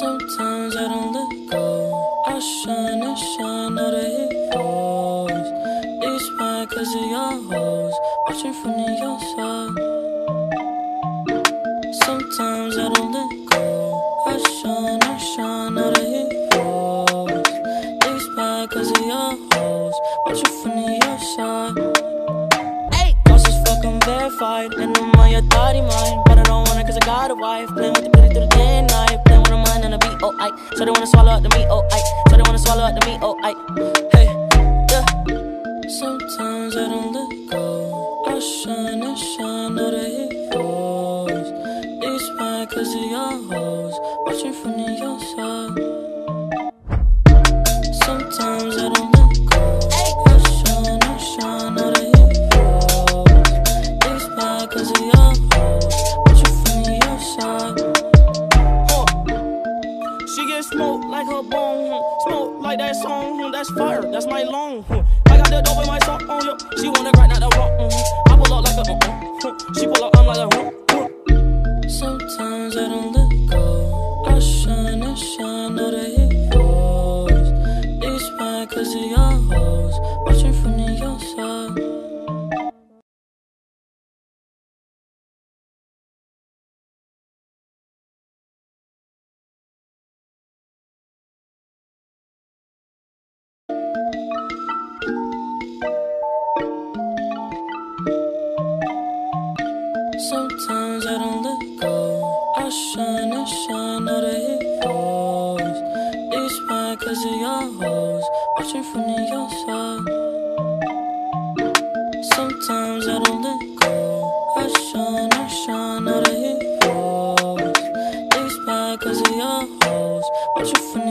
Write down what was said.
I don't let go. I shine and shine all the heroes. It's mad cause of your hoes. Watching from the outside. Sometimes I don't let go. I shine, I shine all the heroes. It's mad cause of your hoes. Watching from the outside. Hey, boss is fucking verified. And I'm on your thotty mind. But I don't wanna cause I got a wife. Playing with the pretty through the day and night. Oh, I. So they wanna swallow up the meat, oh, I. So they wanna swallow up the meat, oh, I. Hey, yeah. Sometimes I don't let go. I shine and shine all the heroes. It's mad cause of your hoes. Watching from the outside. Smoked like her bone, smoke like that song, that's fire, that's my. Huh? I got the dope in my song, oh, yo. she wanna grind out the rock. Uh-huh. I pull up like a, uh, she pull up, I'm like a. Sometimes I don't let go. I shine I shine all the heroes. It's mad cause Sometimes I don't let go. I shine I shine all the heroes. It's mad cause of your hoes. Watching from the outside. Sometimes I don't let go. I shine and shine all the heroes. It's mad cause of your hoes. Watching from the